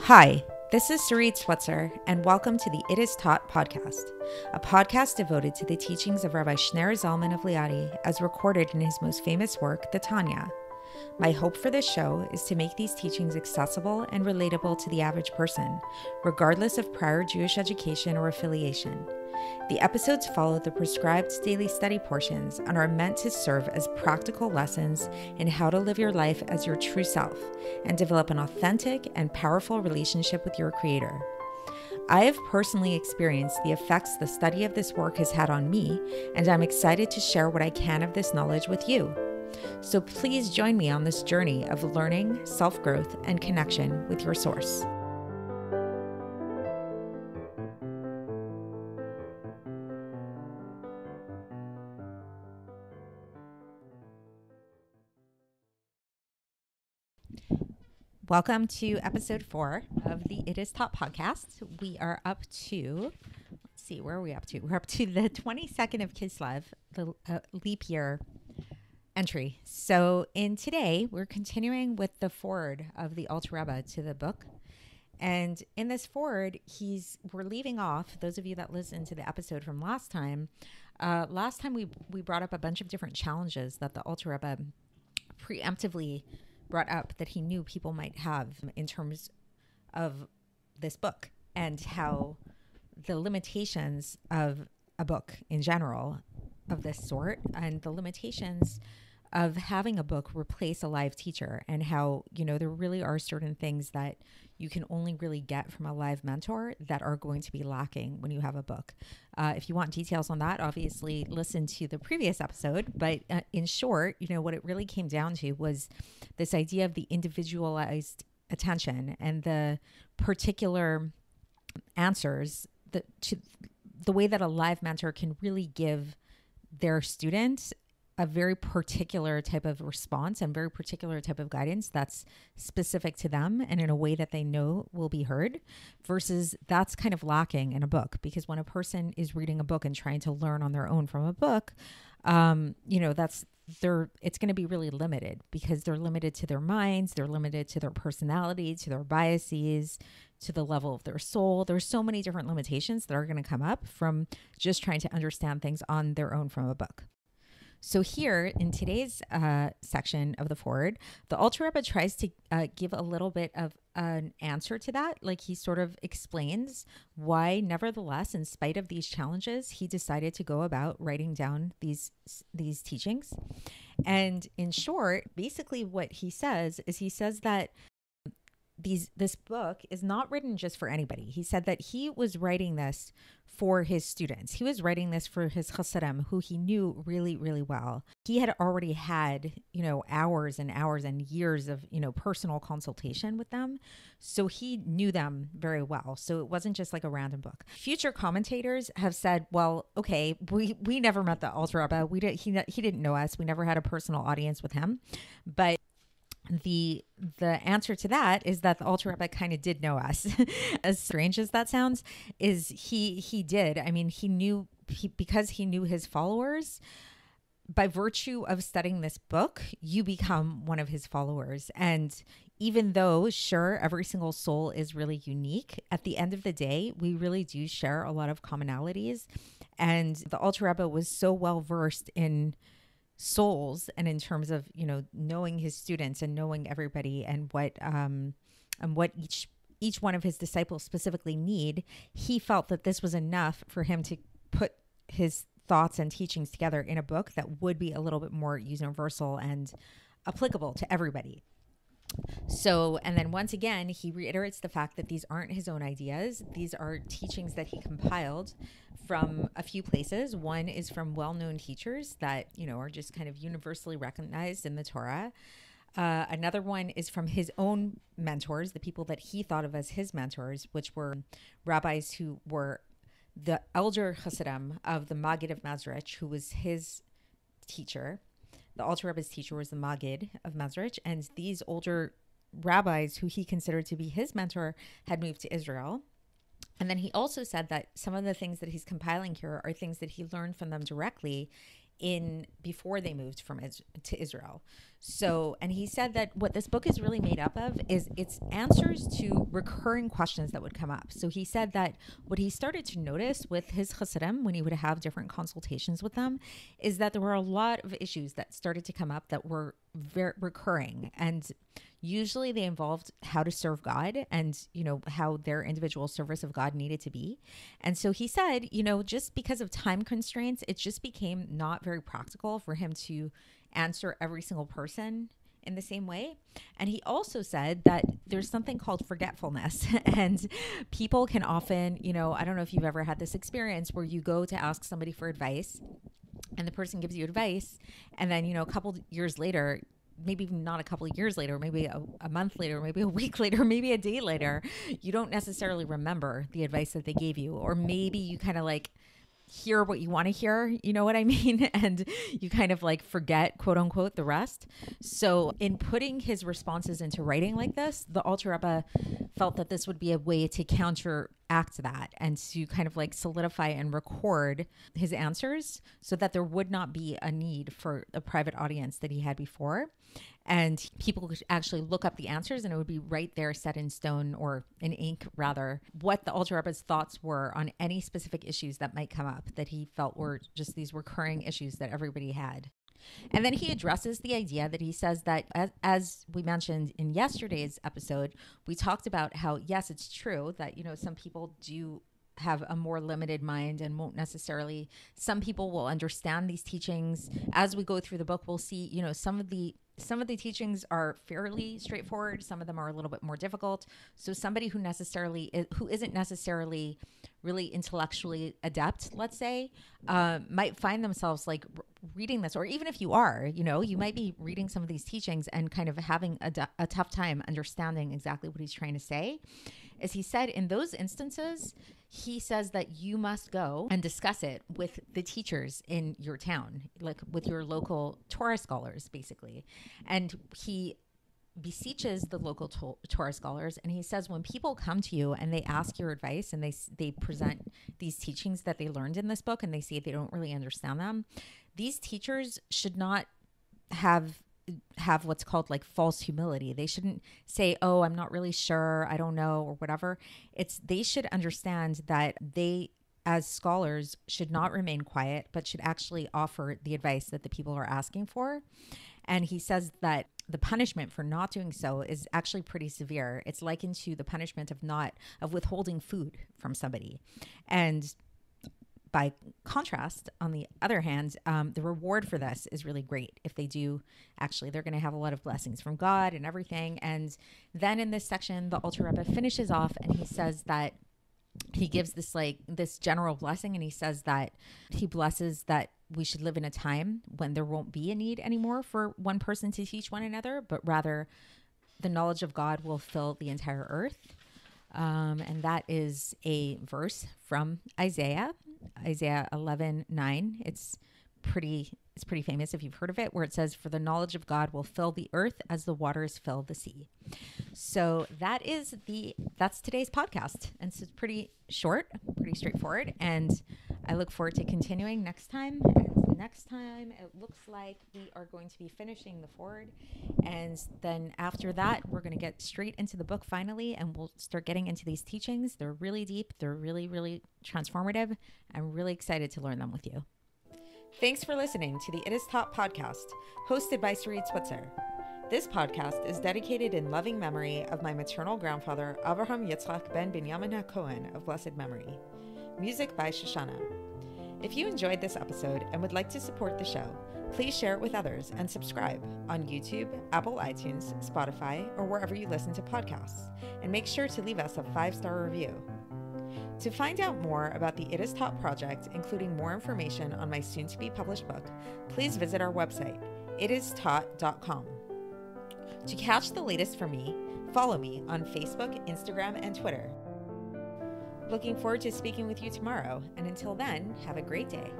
Hi, this is Sarit Switzer, and welcome to the It Is Taught podcast, a podcast devoted to the teachings of Rabbi Shneur Zalman of Liadi as recorded in his most famous work, the Tanya. My hope for this show is to make these teachings accessible and relatable to the average person, regardless of prior Jewish education or affiliation. The episodes follow the prescribed daily study portions and are meant to serve as practical lessons in how to live your life as your true self and develop an authentic and powerful relationship with your Creator. I have personally experienced the effects the study of this work has had on me, and I'm excited to share what I can of this knowledge with you. So please join me on this journey of learning, self growth, and connection with your source. Welcome to episode four of the It Is Taught podcast. We are up to, let's see, where are we up to? We're up to the 22nd of Kislev, the uh, leap year entry. So, in today, we're continuing with the forward of the Alter Rebbe to the book. And in this forward, he's we're leaving off those of you that listened to the episode from last time. Uh, last time we we brought up a bunch of different challenges that the Alter Rebbe preemptively brought up that he knew people might have in terms of this book and how the limitations of a book in general of this sort and the limitations of having a book replace a live teacher and how you know there really are certain things that you can only really get from a live mentor that are going to be lacking when you have a book. Uh, if you want details on that obviously listen to the previous episode. But uh, in short you know what it really came down to was this idea of the individualized attention and the particular answers that to the way that a live mentor can really give their students a very particular type of response and very particular type of guidance that's specific to them and in a way that they know will be heard versus that's kind of lacking in a book. Because when a person is reading a book and trying to learn on their own from a book um, you know that's they're it's going to be really limited because they're limited to their minds they're limited to their personality to their biases to the level of their soul. There's so many different limitations that are going to come up from just trying to understand things on their own from a book so here in today's uh, section of the forward, the Alter Rebbe tries to uh, give a little bit of an answer to that. Like he sort of explains why, nevertheless, in spite of these challenges, he decided to go about writing down these these teachings. And in short, basically what he says is he says that these this book is not written just for anybody. He said that he was writing this for his students. He was writing this for his chassidim, who he knew really, really well. He had already had, you know, hours and hours and years of, you know, personal consultation with them. So he knew them very well. So it wasn't just like a random book. Future commentators have said, well, okay, we, we never met the Alter Rebbe. We did, he, he didn't know us. We never had a personal audience with him. But the the answer to that is that the Alter Rebbe kind of did know us. as strange as that sounds, is he he did. I mean, he knew he, because he knew his followers. By virtue of studying this book, you become one of his followers. And even though, sure, every single soul is really unique, at the end of the day, we really do share a lot of commonalities. And the Alter Rebbe was so well versed in souls and in terms of you know knowing his students and knowing everybody and what um and what each each one of his disciples specifically need he felt that this was enough for him to put his thoughts and teachings together in a book that would be a little bit more universal and applicable to everybody so, and then once again, he reiterates the fact that these aren't his own ideas. These are teachings that he compiled from a few places. One is from well known teachers that, you know, are just kind of universally recognized in the Torah. Uh, another one is from his own mentors, the people that he thought of as his mentors, which were rabbis who were the elder Hasidim of the Maggid of Mezrich, who was his teacher the Alter Rebbe's teacher was the Maggid of Mezrich, and these older rabbis who he considered to be his mentor had moved to Israel. And then he also said that some of the things that he's compiling here are things that he learned from them directly in before they moved from to Israel. So, and he said that what this book is really made up of is it's answers to recurring questions that would come up. So he said that what he started to notice with his chassidim when he would have different consultations with them is that there were a lot of issues that started to come up that were very recurring and usually they involved how to serve God and you know how their individual service of God needed to be. And so he said, you know, just because of time constraints, it just became not very practical for him to answer every single person in the same way. And he also said that there's something called forgetfulness. and people can often, you know, I don't know if you've ever had this experience where you go to ask somebody for advice and the person gives you advice. And then, you know, a couple years later, maybe not a couple years later, maybe a, a, month later, maybe a week later, maybe a day later, you don't necessarily remember the advice that they gave you. Or maybe you kind of like hear what you want to hear, you know what I mean? And you kind of like forget, quote unquote, the rest. So, in putting his responses into writing like this, the Alter Rebbe felt that this would be a way to counteract that and to kind of like solidify and record his answers so that there would not be a need for a private audience that he had before and people could actually look up the answers and it would be right there set in stone or in ink rather what the Alter Rebbe's thoughts were on any specific issues that might come up that he felt were just these recurring issues that everybody had. And then he addresses the idea that he says that, as, as, we mentioned in yesterday's episode, we talked about how, yes, it's true that, you know, some people do have a more limited mind and won't necessarily some people will understand these teachings. As we go through the book we'll see you know some of the some of the teachings are fairly straightforward some of them are a little bit more difficult. So somebody who necessarily who isn't necessarily really intellectually adept let's say uh, might find themselves like reading this. Or even if you are you know you might be reading some of these teachings and kind of having a, a tough time understanding exactly what he's trying to say. As he said in those instances he says that you must go and discuss it with the teachers in your town like with your local torah scholars basically. And he beseeches the local to- Torah scholars and he says when people come to you and they ask your advice and they they present these teachings that they learned in this book and they say they don't really understand them these teachers should not have have what's called like false humility. They shouldn't say, "Oh, I'm not really sure, I don't know," or whatever. It's they should understand that they as scholars should not remain quiet but should actually offer the advice that the people are asking for. And he says that the punishment for not doing so is actually pretty severe. It's likened to the punishment of not of withholding food from somebody. And by contrast, on the other hand, um, the reward for this is really great. If they do, actually, they're going to have a lot of blessings from God and everything. And then in this section, the Alter Rebbe finishes off and he says that he gives this like this general blessing and he says that he blesses that we should live in a time when there won't be a need anymore for one person to teach one another, but rather the knowledge of God will fill the entire earth. Um, and that is a verse from Isaiah Isaiah 11 9. It's pretty it's pretty famous if you've heard of it where it says for the knowledge of god will fill the earth as the waters fill the sea. So that is the that's today's podcast. And so it's pretty short pretty straightforward. And i look forward to continuing next time next time it looks like we are going to be finishing the forward and then after that we're going to get straight into the book finally and we'll start getting into these teachings they're really deep they're really really transformative i'm really excited to learn them with you Thanks for listening to the It Is Taught podcast, hosted by Sarit Switzer. This podcast is dedicated in loving memory of my maternal grandfather, Abraham Yitzchak ben Binyamin HaKohen of blessed memory. Music by Shoshannah. If you enjoyed this episode and would like to support the show, please share it with others and subscribe on YouTube, Apple iTunes, Spotify, or wherever you listen to podcasts. And make sure to leave us a five star review. To find out more about the It Is Taught project, including more information on my soon to be published book, please visit our website, itistaught.com. To catch the latest from me, follow me on Facebook, Instagram, and Twitter. Looking forward to speaking with you tomorrow, and until then, have a great day.